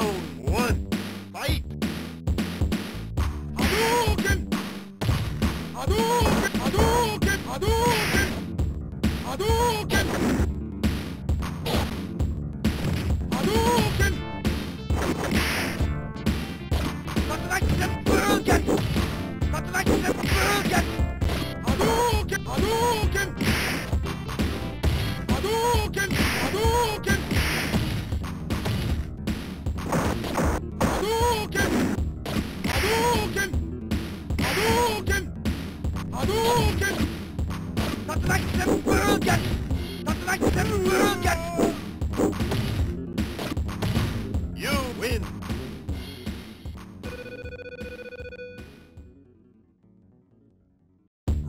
own.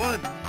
one.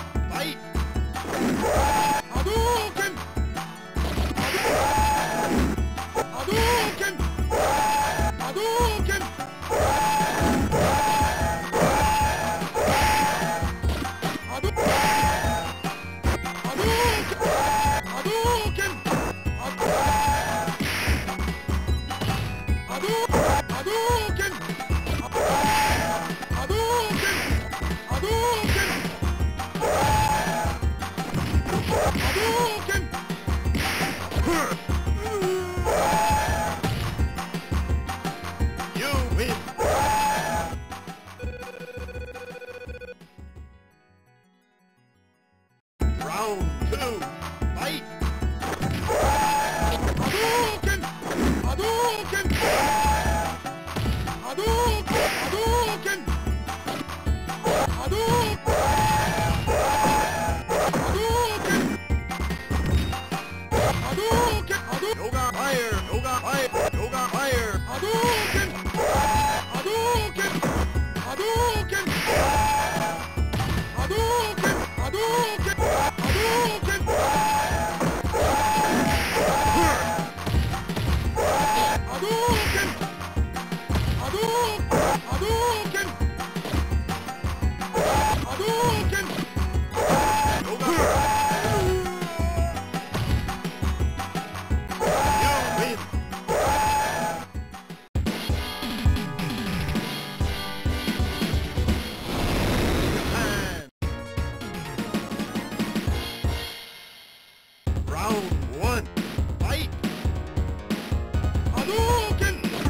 波動拳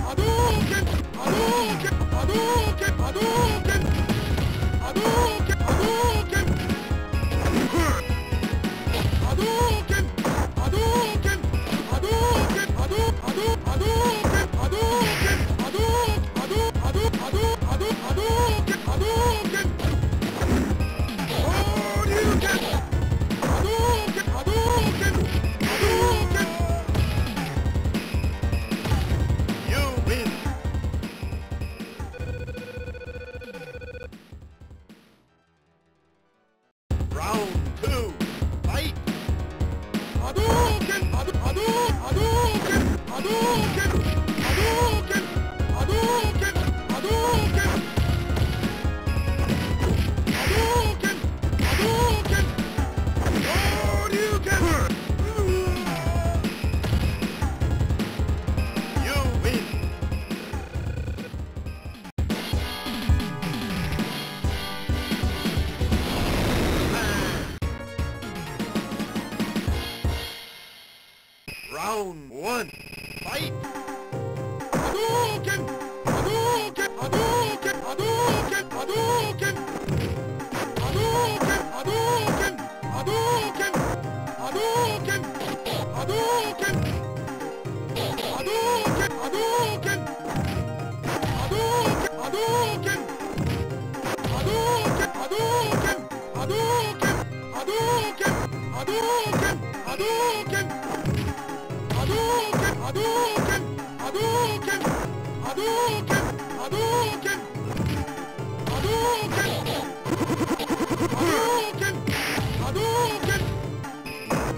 波動拳波動拳波動拳波動拳 Hadouken! Hadouken! Hadouken! Hadouken! Hadouken! Hadouken! Hadouken! Hadouken! Hadouken!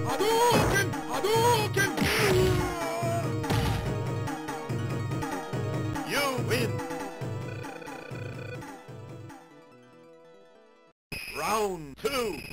Hadouken! Hadouken! You win! Round two!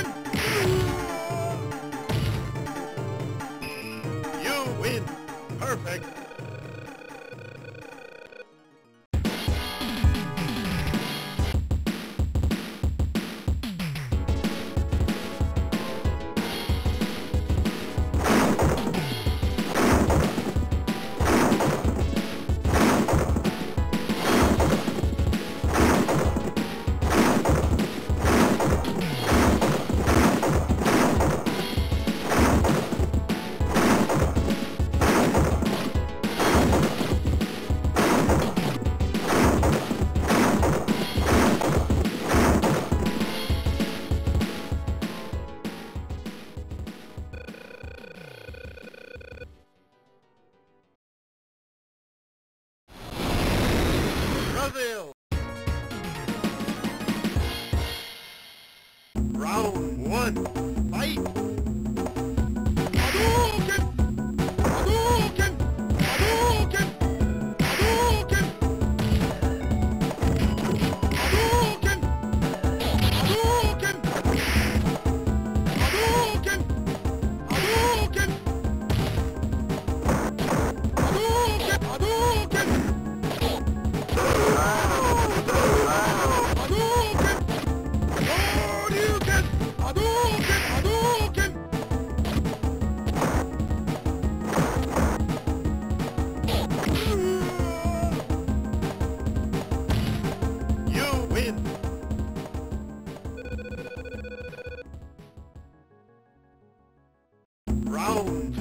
done.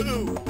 poo.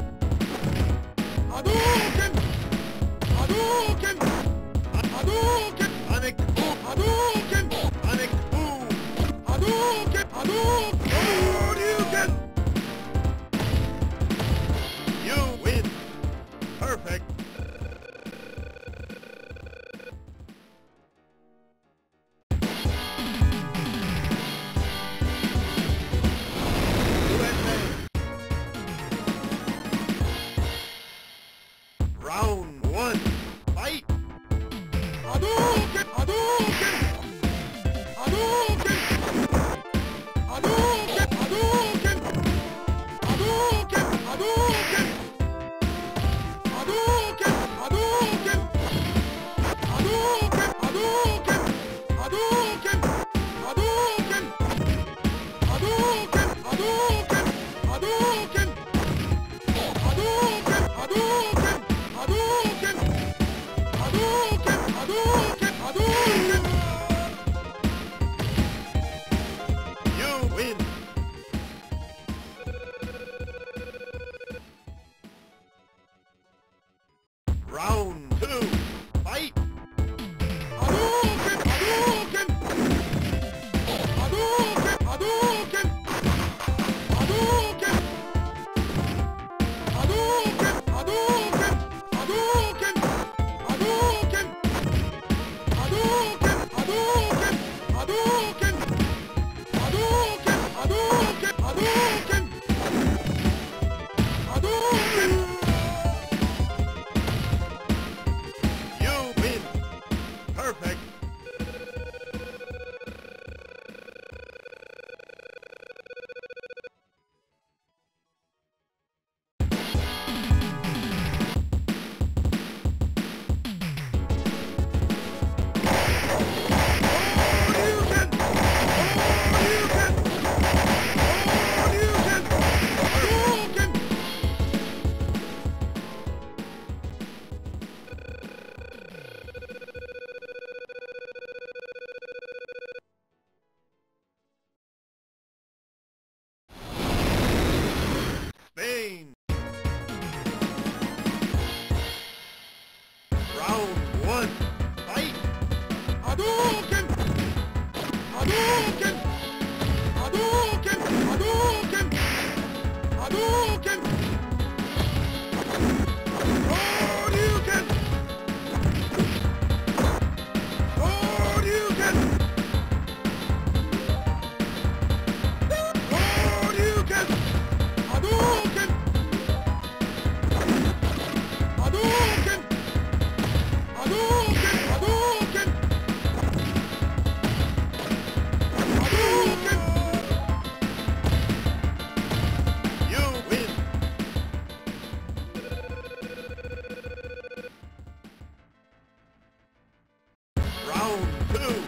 Are there any? Boom.